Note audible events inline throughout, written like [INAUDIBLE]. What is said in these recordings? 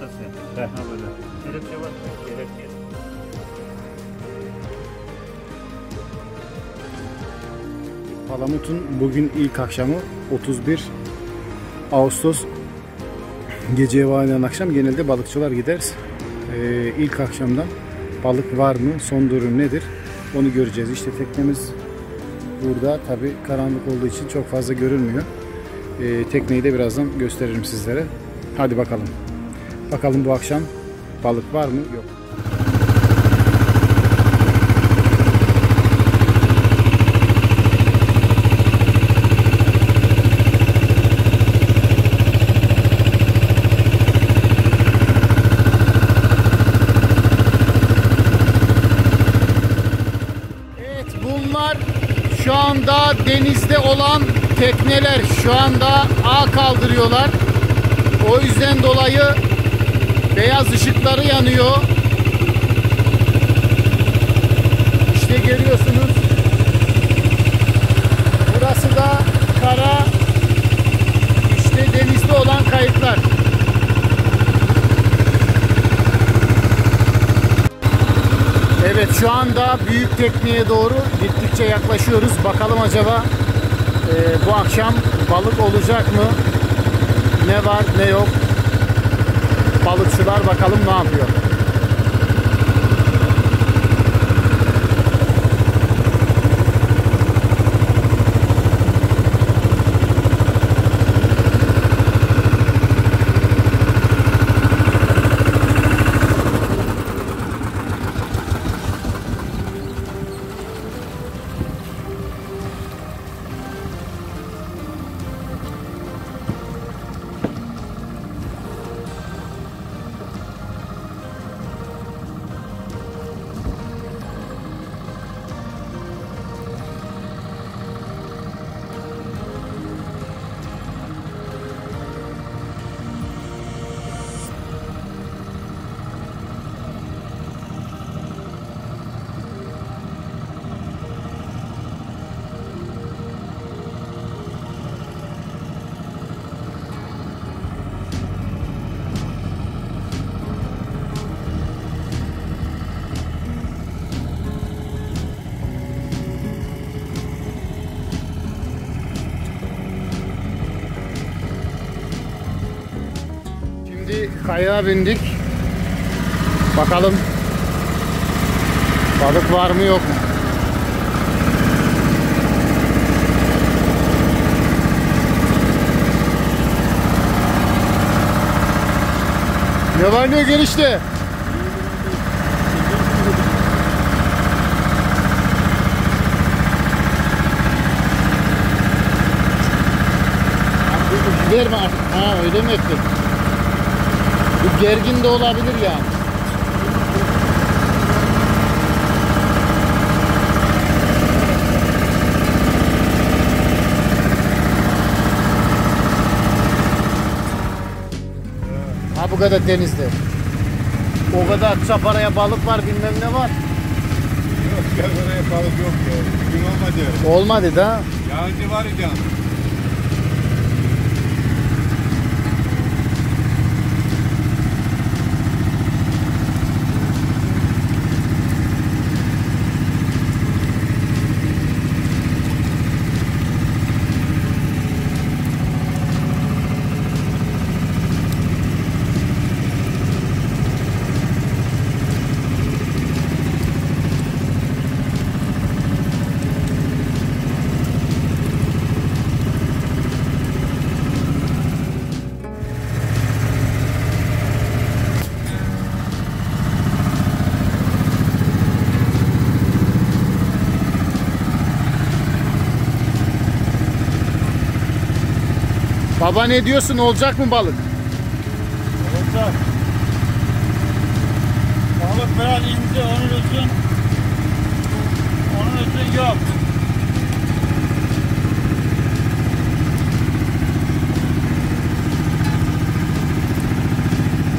Da sen. Ha böyle. Kelepçe var mı? Kelepçe. Palamut'un bugün ilk akşamı 31 Ağustos geceye bağlayan akşam genelde balıkçılar gider. Ee, ilk akşamdan balık var mı, son durum nedir onu göreceğiz. İşte teknemiz burada tabi karanlık olduğu için çok fazla görünmüyor. Ee, tekneyi de birazdan gösteririm sizlere. Hadi bakalım. Bakalım bu akşam balık var mı? Yok. Şu anda denizde olan tekneler şu anda ağ kaldırıyorlar. O yüzden dolayı beyaz ışıkları yanıyor. İşte görüyorsunuz. Burası da kara. İşte denizde olan kayıklar. Evet şu anda büyük tekneye doğru gittikçe yaklaşıyoruz. Bakalım acaba e, bu akşam balık olacak mı? Ne var ne yok? Balıkçılar bakalım ne yapıyor. Şimdi kayağa bindik. Bakalım balık var mı yok mu? Ne var ne enişte? Verme artık. Ha öyle mi ettin? Bu gergin de olabilir yani. Ha bu kadar denizde. O kadar çaparaya balık var bilmem ne var. Yok gel oraya balık yok ya. Gün olmadı. Olmadı da. Yağcı var ya. Baba ne diyorsun olacak mı balık? Olacak. Balık biraz ince onun için onun için yok.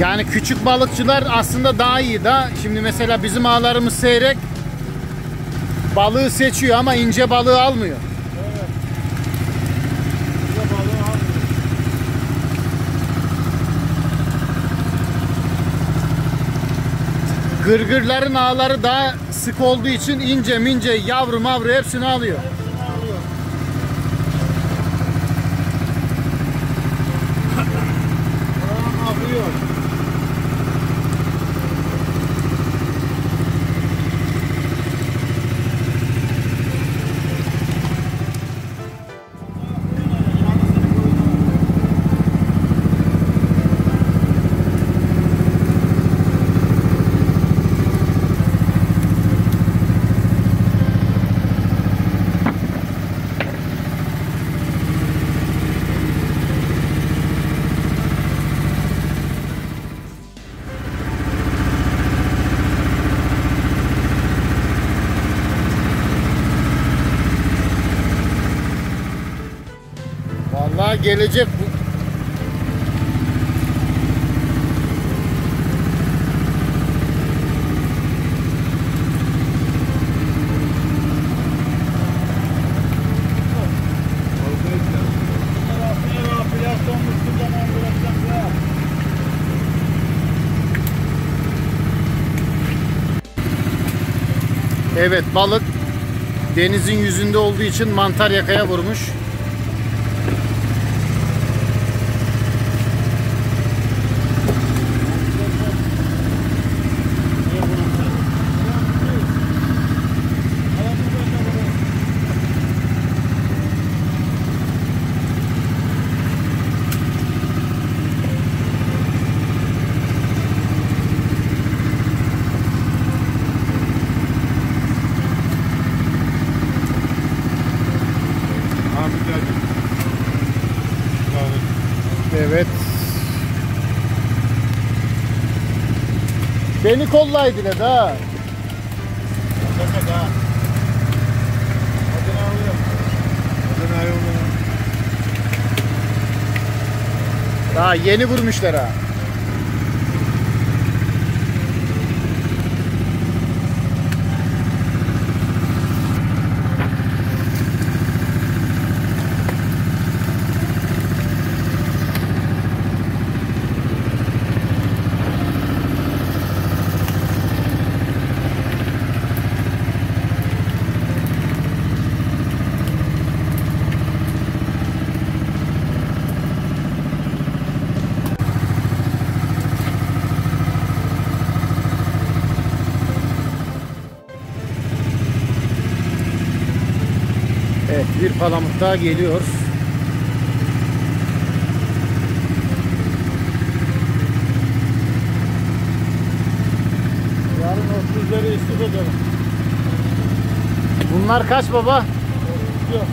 Yani küçük balıkçılar aslında daha iyi da. Şimdi mesela bizim ağlarımız seyrek. Balığı seçiyor ama ince balığı almıyor. Bize balığı almıyor. Gırgırların ağları daha sık olduğu için ince mince yavru mavru hepsini alıyor. Gelecek bu. Evet balık denizin yüzünde olduğu için mantar yakaya vurmuş. Abi geldi. Evet. Beni kollaydılar da. Demek ha. Adını alıyorum. Adını alıyorum. Daha yeni vurmuşlar ha. Evet bir palamut daha geliyor. Yarın 30'ları istif ederim. Bunlar kaç baba? Yok.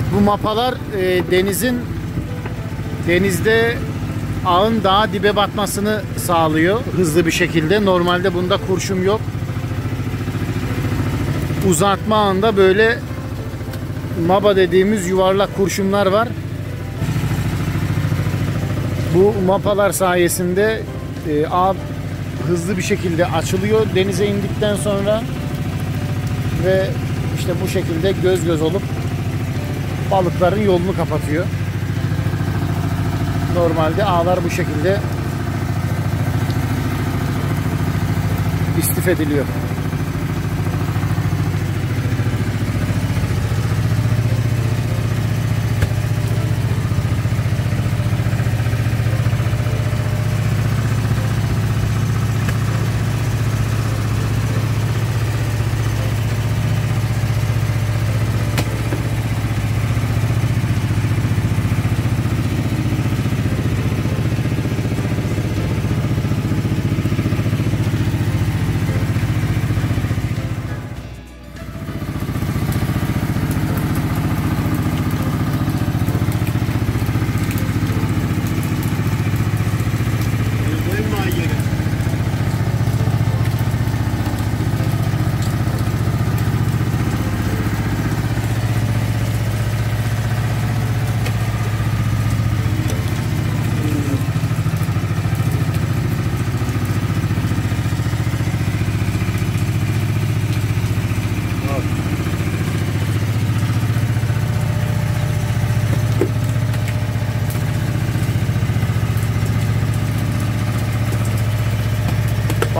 Evet bu mapalar e, denizin denizde ağın daha dibe batmasını sağlıyor hızlı bir şekilde. Normalde bunda kurşun yok. Uzatma ağında böyle maba dediğimiz yuvarlak kurşunlar var. Bu mapalar sayesinde e, ağ hızlı bir şekilde açılıyor denize indikten sonra ve işte bu şekilde göz göz olup balıkların yolunu kapatıyor. Normalde ağlar bu şekilde istif ediliyor.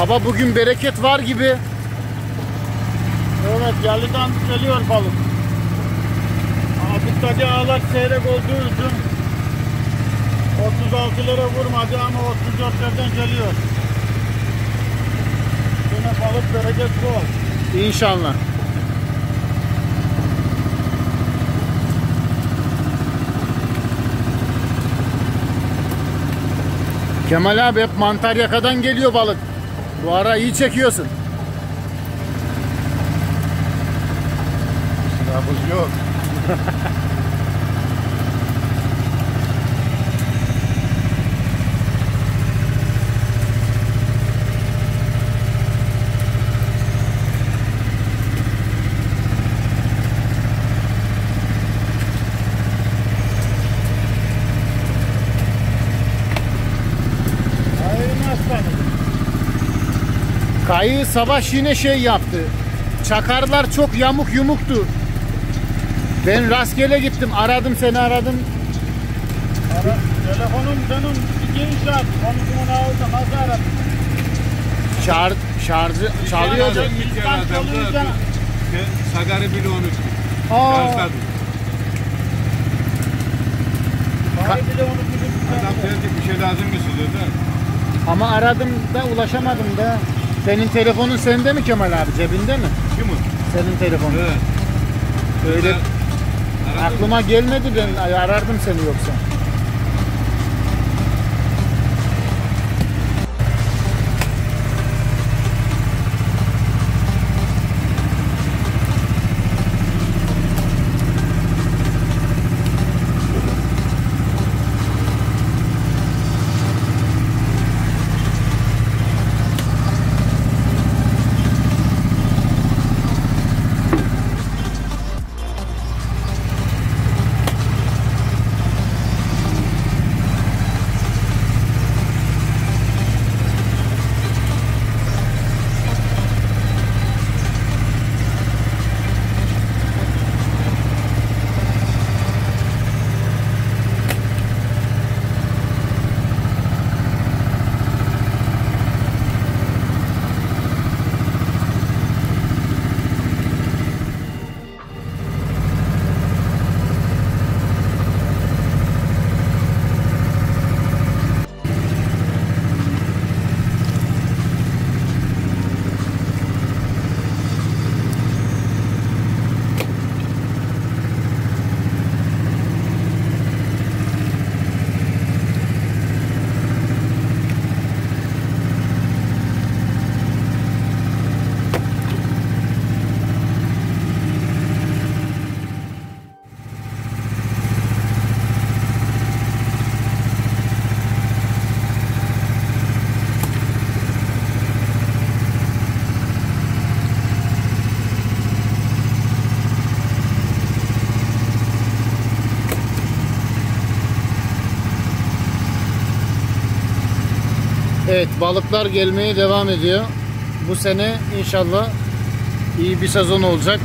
Baba bugün bereket var gibi. Evet yalıdan geliyor balık. Atıktaki ağlar seyrek olduğu için 36'lara vurmadı ama 34'lerden geliyor. Yine balık bereket bol. İnşallah. Kemal abi hep mantar yakadan geliyor balık. Bu ara iyi çekiyorsun. Silahımız yok. [LAUGHS] Kayı savaş yine şey yaptı. Çakarlar çok yamuk yumuktu. Ben rastgele gittim. Aradım seni aradım. Ara, telefonum canım iki saat. Konusunu aldım. Nasıl aradım? Şar, şarjı çalıyordu. Çalıyor. İnsan çalınca- Sagarı bile onu Aa, şarjladı. Bari bile onu bizim Adam dedi bir şey lazım mı size ama aradım da ulaşamadım da. Senin telefonun sende mi Kemal abi? Cebinde mi? Kim o? Senin telefonun. Evet. Öyle aklıma gelmedi ben arardım seni yoksa. Evet balıklar gelmeye devam ediyor. Bu sene inşallah iyi bir sezon olacak.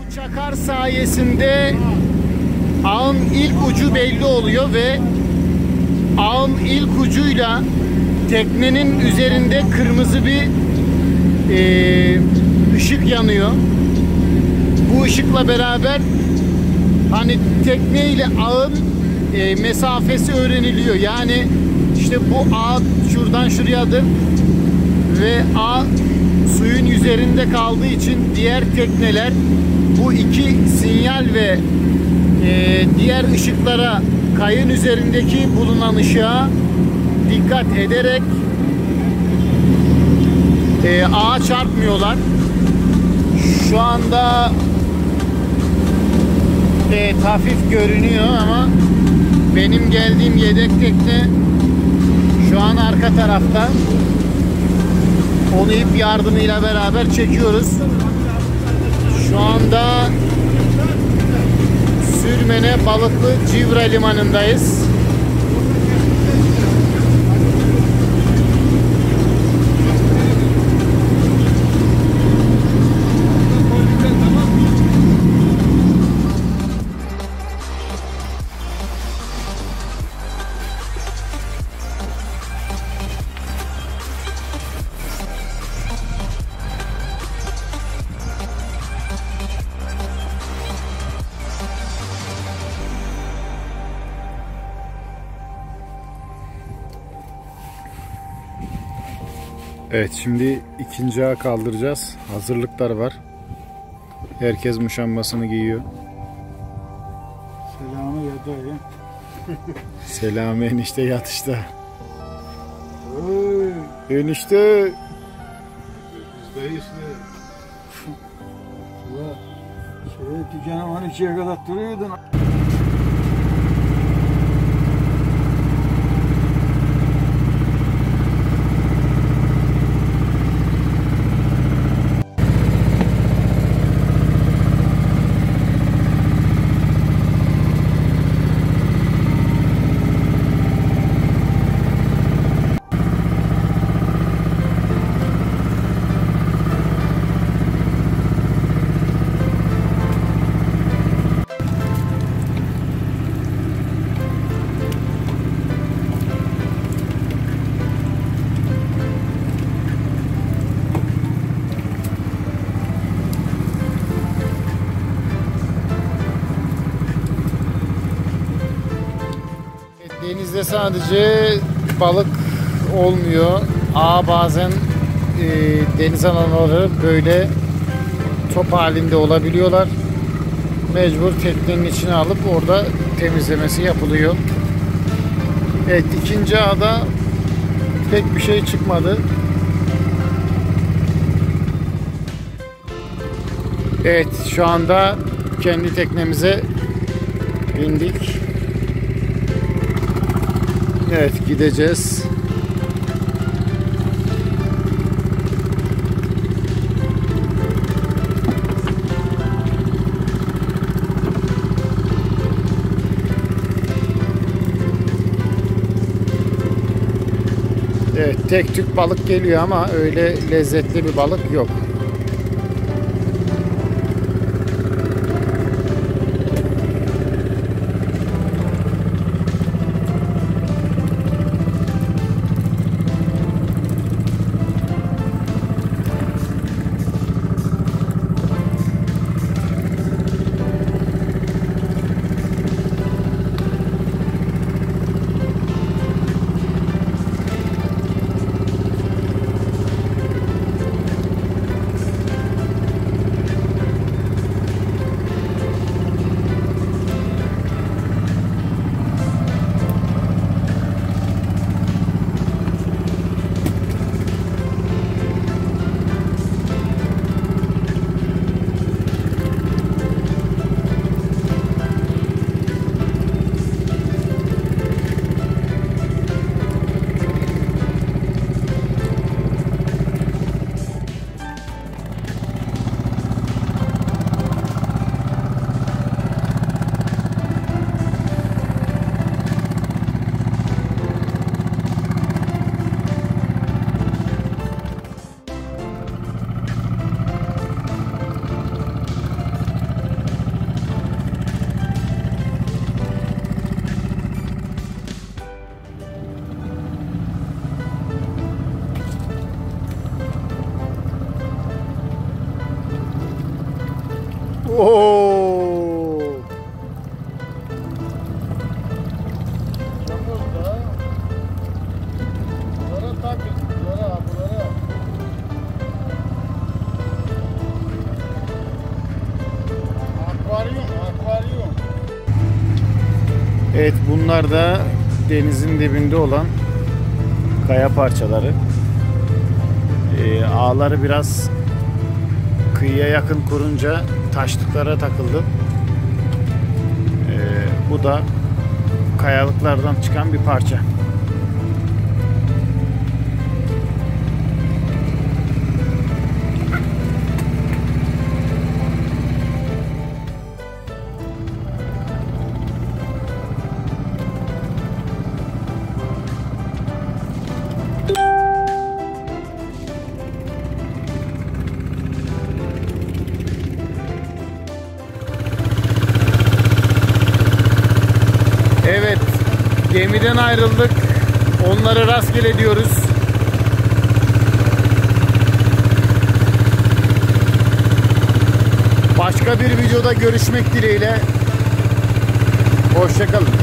Bu çakar sayesinde ağın ilk ucu belli oluyor ve ağın ilk ucuyla teknenin üzerinde kırmızı bir eee, ışık yanıyor. Bu ışıkla beraber hani tekne ile ağın eee, mesafesi öğreniliyor. Yani işte bu ağ şuradan şurayadır ve ağ suyun üzerinde kaldığı için diğer tekneler bu iki sinyal ve e, diğer ışıklara kayın üzerindeki bulunan ışığa dikkat ederek e, ağa çarpmıyorlar. Şu anda Evet hafif görünüyor ama benim geldiğim yedek tekne şu an arka tarafta. Onu ip yardımıyla beraber çekiyoruz. Şu anda Sürmene Balıklı Civra Limanı'ndayız. Evet şimdi ikinci ağı kaldıracağız. Hazırlıklar var. Herkes muşambasını giyiyor. Selamı yadayım. [LAUGHS] Selami enişte yatışta. Oy. Enişte Bizdeyiz. Ulan şey dükkanım 12'ye kadar duruyordun. Denizde sadece balık olmuyor. Ağ bazen e, deniz anaları böyle top halinde olabiliyorlar. Mecbur teknenin içine alıp orada temizlemesi yapılıyor. Evet ikinci ağda pek bir şey çıkmadı. Evet şu anda kendi teknemize bindik. Evet gideceğiz. Evet tek tük balık geliyor ama öyle lezzetli bir balık yok. Evet bunlar da denizin dibinde olan kaya parçaları. Ee, ağları biraz kıyıya yakın kurunca taşlıklara takıldı. Bu da kayalıklardan çıkan bir parça. Gemiden ayrıldık. Onları rastgele diyoruz. Başka bir videoda görüşmek dileğiyle. Hoşçakalın.